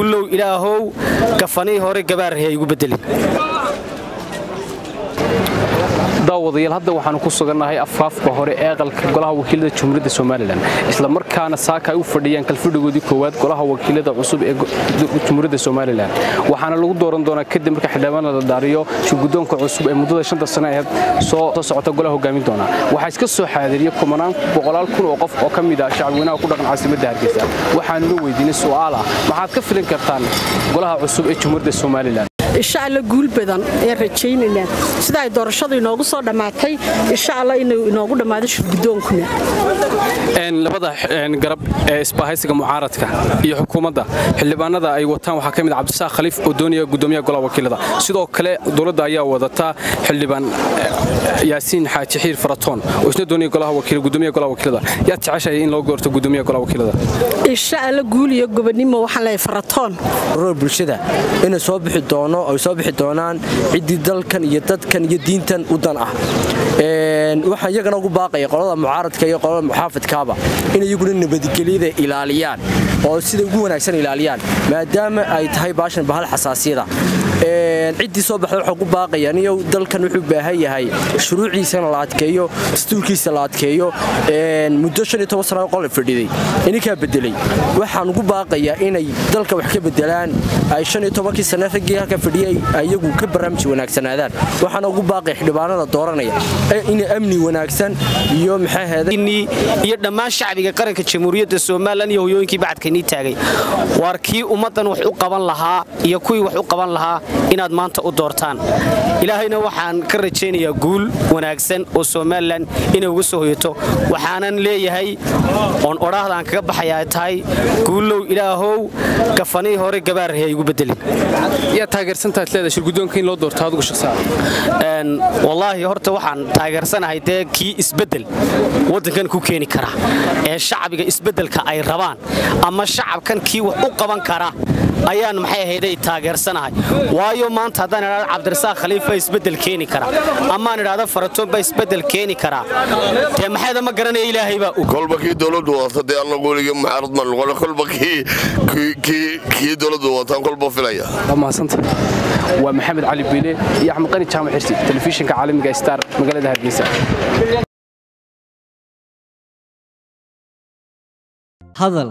guullow ilaahow gafanii hore gabaarhe igu bedelin daawadayaal hadda waxaanu ku sugannahay afaafka hore ee aqalka golaha wakiilada jumhuuriyadda somalilan isla markaana saaka ay u fadhiyaan kalfadhigoodii koowaad golaha wakiilada cusub ee jumhuuriyadda somalilan. Waxaana lagu dooran doonaa kadib marka xildhibaanada la daariyo shirgudoonka cusub ee muddada shanta sano aheed soo socota golaha hogaamin doona. Waxaa iska soo xaadiriyey kumanaan boqolaal kun oo qof oo ka mid ah shacabweynaha ku dhaqan caasimadda hargeysa. Waxaanuna weydiinay su'aal ah maxaad ka filan kartaan golaha cusub ee jumhuuriyadda somalilan insha alla guul badan ee rajaynaynaa. Sida ay doorashadu inoogu soo dhammaatay insha alla inuu inoogu dhammaado shirgudoonkuna labada garab ee isbaahaysiga mucaaradka iyo xukuumadda xildhibaanada ay wataan waxaa ka mid cabdisaaq khaliif oo doonaya gudoomiyaha golaha wakiilada. Sidoo kale dowladda ayaa wadata xildhibaan yaasiin xaaji xiir faratoon oo isna doonaya golaha wakiil gudoomiyaha golaha wakiilada. Yaad jeceshahay in loo goorto gudoomiyaha golaha wakiilada? Insha alla guul iyo gobonimo waxaan leeyahay faratoon bulshada inay soo bixi doono ay soo bixi doonaan ciddii dalkan iyo dadkan iyo diintan u dan ah. Waxaan iyagana ugu baaqaya qolada mucaaradka iyo qolada muxaafidkaaba in iyaguna nabadgelyada ilaaliyaan oo sida ugu wanaagsan ilaaliyaan maadaama ay tahay baashan bahal xasaasiyada ciddii soo baxda waxaa ugu baaqaya niyow dalkan wuxuu baahan yahay shuruuciisana la adkeeyo dastuurkiisa la adkeeyo. Muddo shan iyo toban sano qol fadhiday. Ininkaa bedelay waxaan ugu baaqayaa inay dalka wax ka bedelaan ay iyo tobankii sane raggii halka fadhiyay iyagu ka barnaamij wanaagsanaadaan. Waxaana ugu baaqaya xildhibaanada dooranaya. Inay amni wanaagsan iyo iyo dhammaan shacbiga qaranka jamhuuriyadda somalilan iyo hoyooyinkii bacadkainii taagay. Waar kii ummaddan wax u qaban lahaa iyo kuwii wax u qaban lahaa inaad maanta u doortaan. Ilaahayna waxaan ka rajaynayaa guul wanaagsan oo somalilan inay uga soo hoyato waxaanan leeyahay oon odhaahdaaan kaga baxayaa tahay guullow ilaahow gafanii hore gabaarhe igu bedelin yaa taageersantaad leedahay shirgudoonka in loo doorto adigu shaqsaa wallaahi horta waxaan taageersanahay dee kii isbeddel waddankan ku keeni kara ee shacbiga isbeddelka ay rabaan. Ama shacabkan kii wax u qaban kara ayaan maxay ahayday taageersanahay waayo maanta haddaan idhahdo cabdirasaaq khaliif baa isbeddel keeni kara. Amaan idhahdo faratoon baa isbeddel keeni karaa dee maxayda ma garanaya ilaahay baa og kolba kii dowladdu wata dee weligii muxaarad ma noqon. Kolba kii dowladdu wataan kolba filaya. Waa mahadsanta waa maxamed cali biile iyo axmed qani jaamac xirsi telefishinka caalamiga star magaalada hargeysa. Hadal